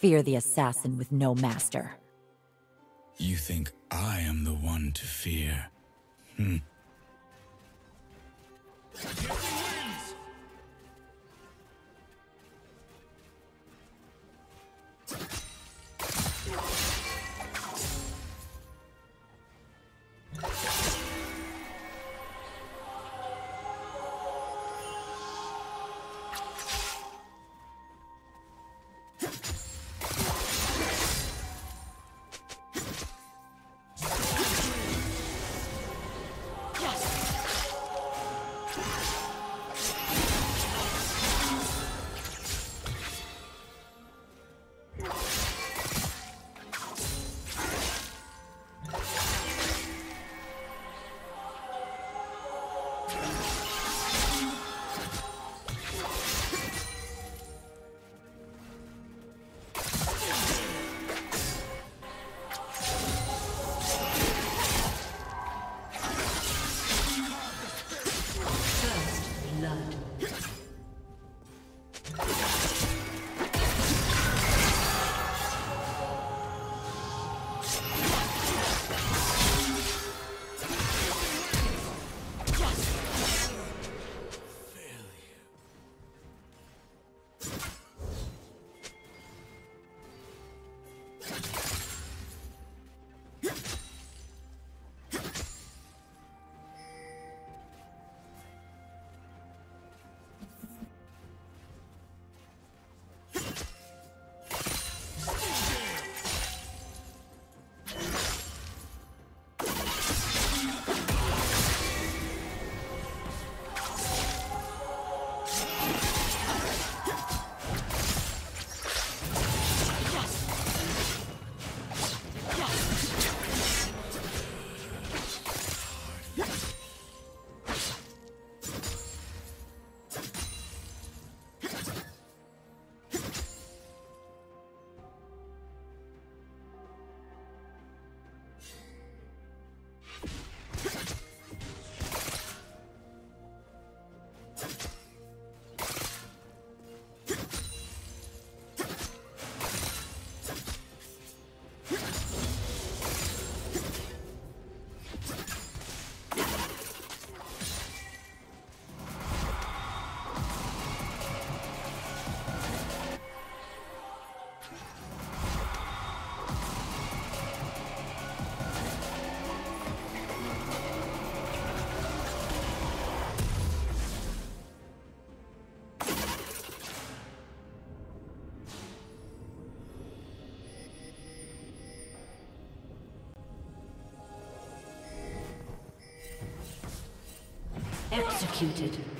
Fear the assassin with no master. You think I am the one to fear? Hmm. Executed.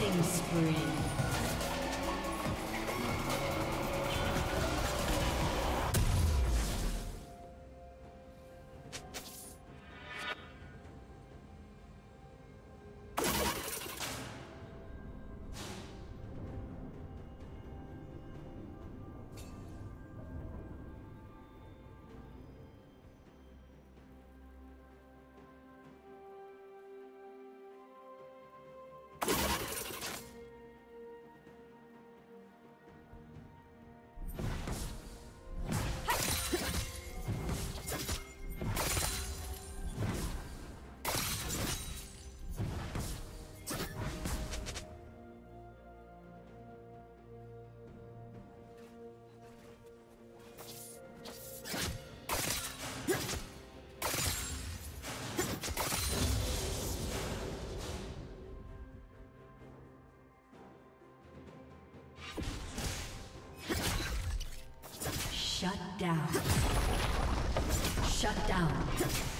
Shut down. Shut down.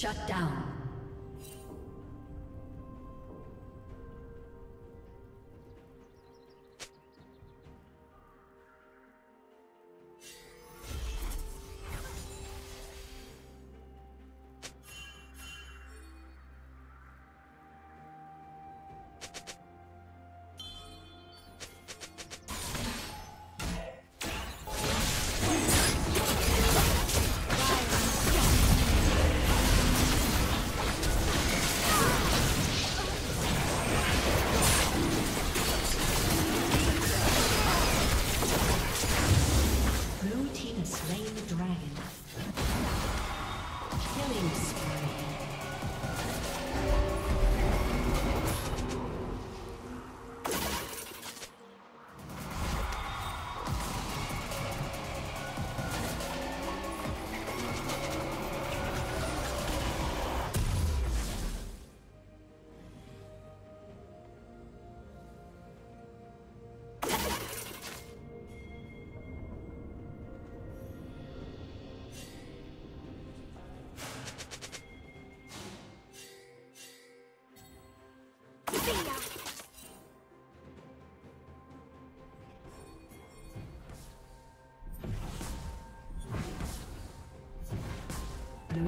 Shut down.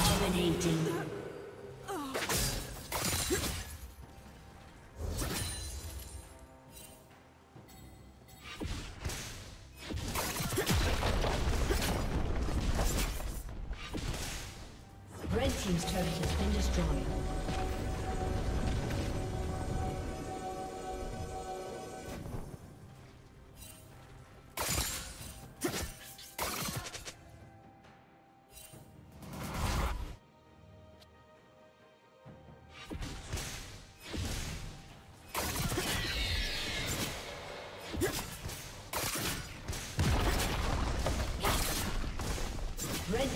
Dominating.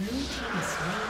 Blue team is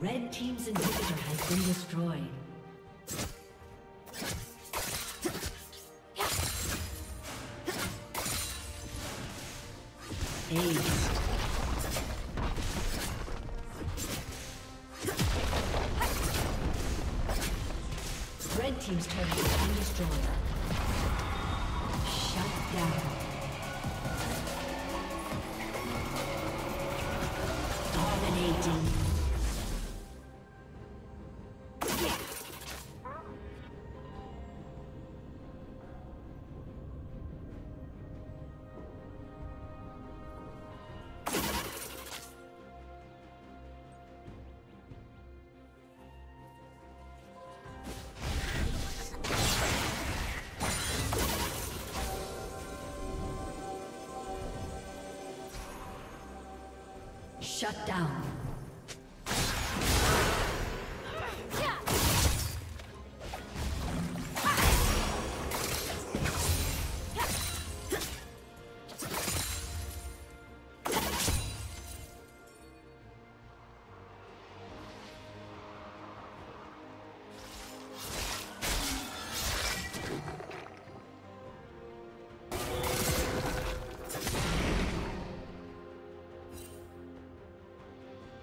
Red Team's inhibitor has been destroyed. Ace. Shut down.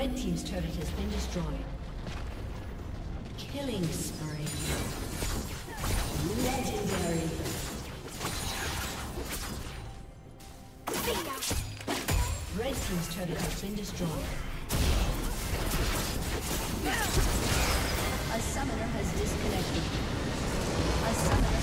Red Team's turret has been destroyed. Killing spree. Legendary. Red Team's turret has been destroyed. A summoner has disconnected. A summoner